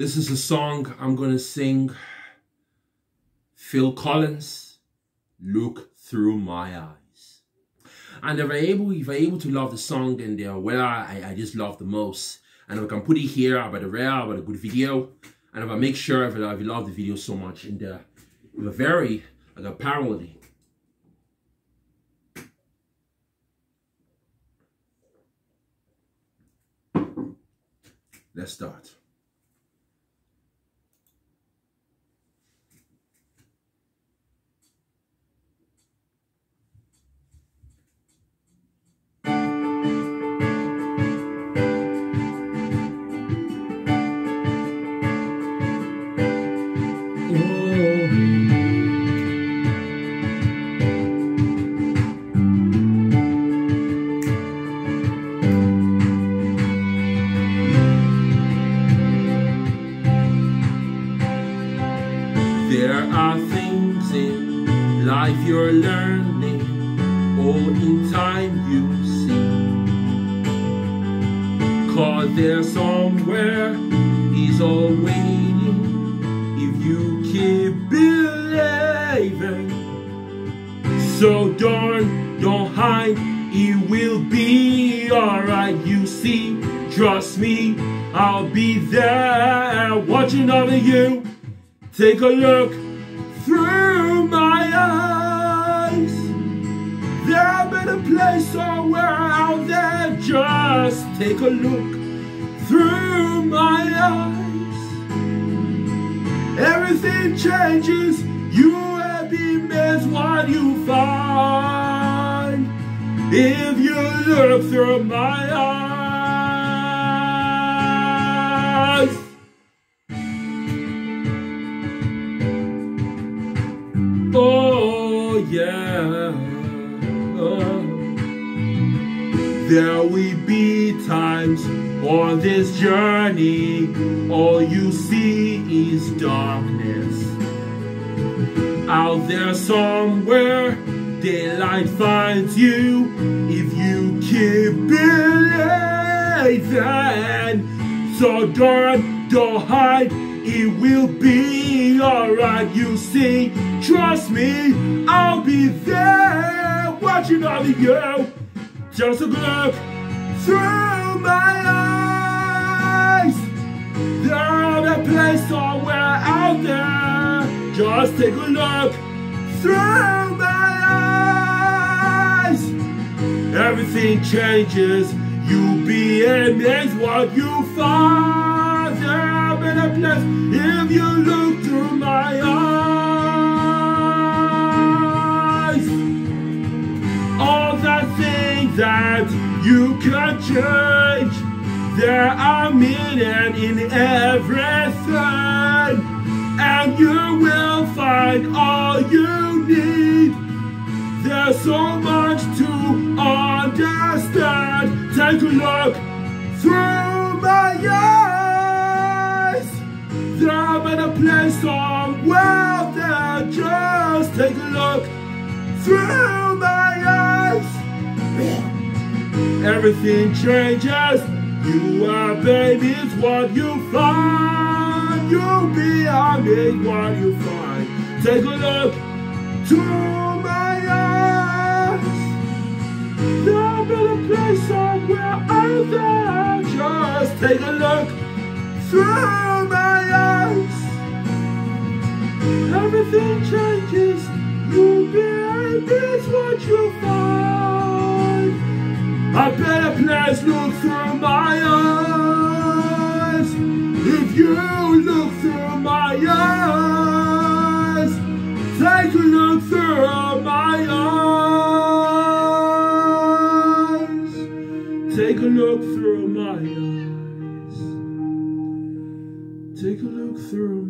This is a song I'm going to sing. Phil Collins, Look Through My Eyes. And if I'm able, if I'm able to love the song, then the well, I, I just love the most. And if I can put it here about a rare, about a good video, and if I make sure if I, if love the video so much, in the, a very, like a parody, Let's start. There are things in life you're learning, all in time you see. Cause there's somewhere he's all waiting if you keep believing. So don't, don't hide, it will be alright, you see. Trust me, I'll be there watching over you. Take a look through my eyes. There been a place somewhere out there. Just take a look through my eyes. Everything changes. You will be missed what you find if you look through my eyes. Yeah. There will be times on this journey, all you see is darkness. Out there somewhere, daylight finds you if you keep believing. So don't, don't hide, it will be alright, you see. Trust me, I'll be there watching over you. Just a look through my eyes. There's a place somewhere out there. Just take a look through my eyes. Everything changes. You'll be amazed what you find. There's a place if you look through my eyes. You can change. There are meaning in everything, and you will find all you need. There's so much to understand. Take a look through my eyes. There's been a place somewhere there. Just take a look through Everything changes. You are babies, what you find. You'll be amazed what you find. Take a look through my eyes. There'll be a place somewhere out there. Just take a look through my eyes. Everything changes. You'll be amazed what you find. A better place look through my eyes. If you look through my eyes, take a look through my eyes. Take a look through my eyes. Take a look through